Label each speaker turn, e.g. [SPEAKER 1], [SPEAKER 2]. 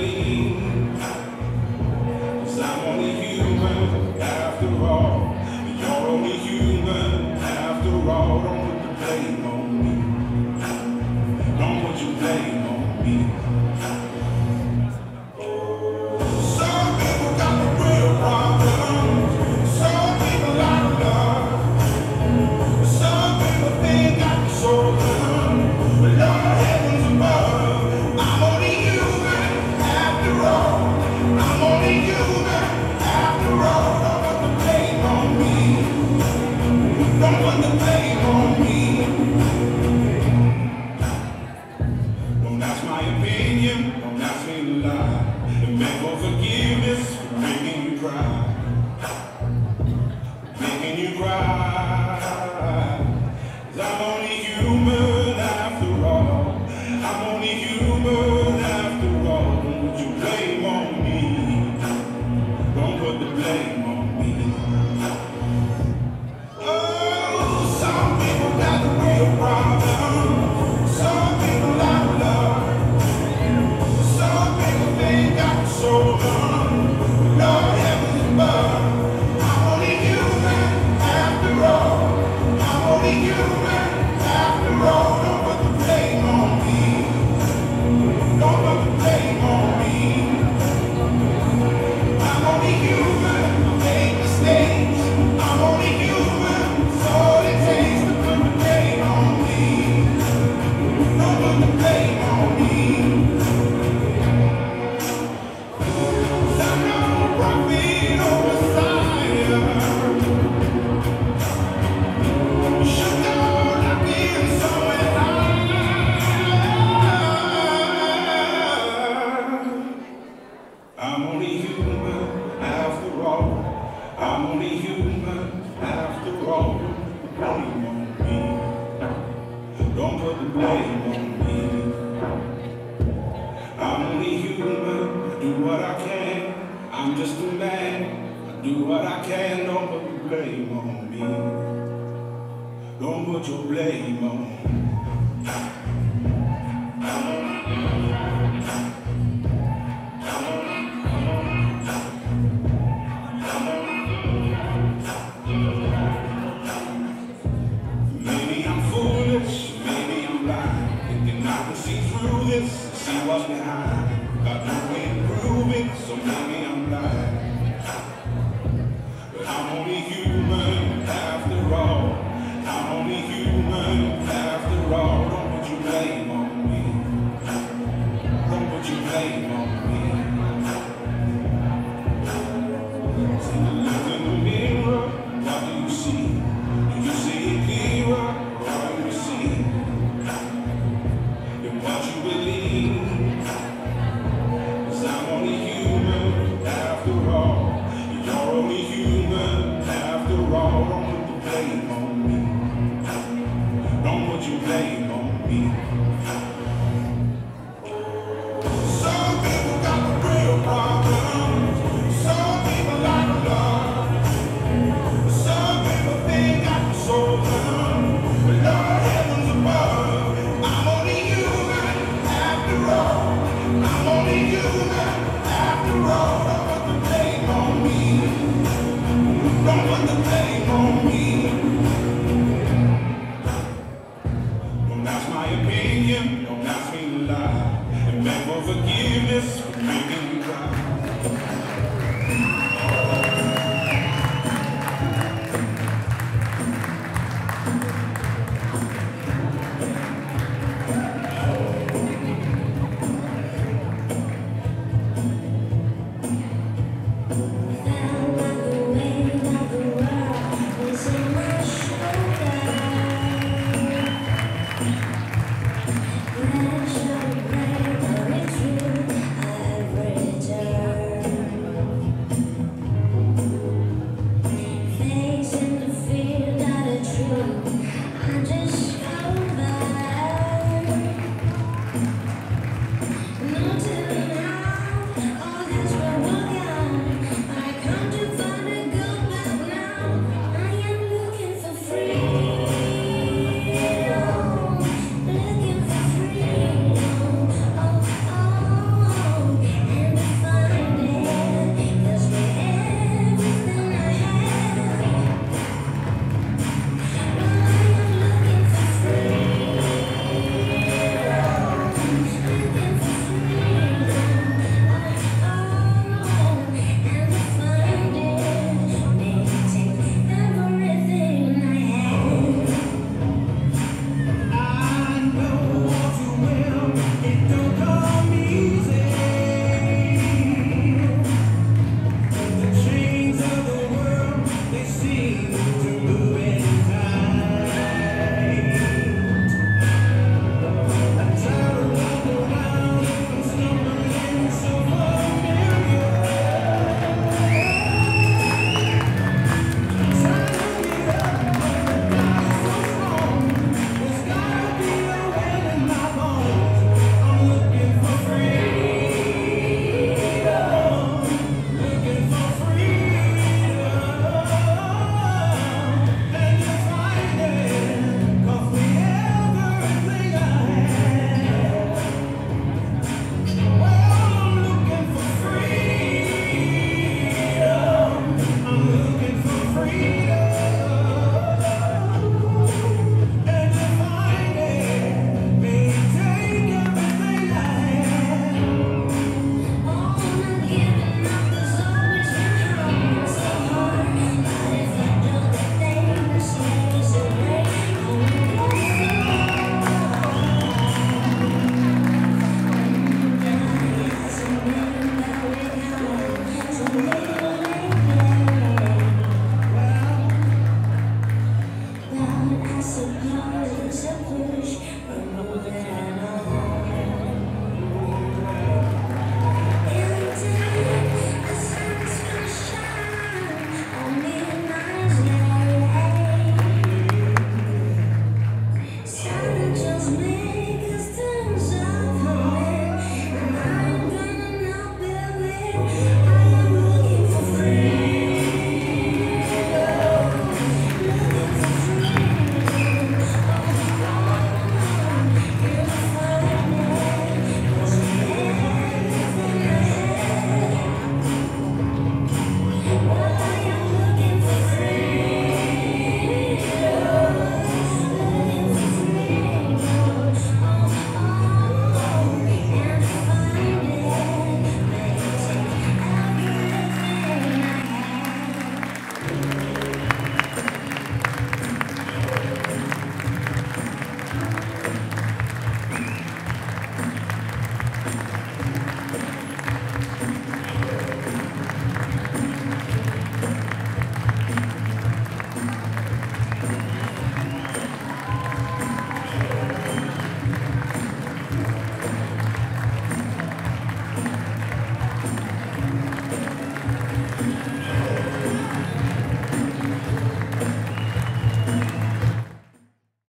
[SPEAKER 1] Cause I'm only human after all. Making blame Domingo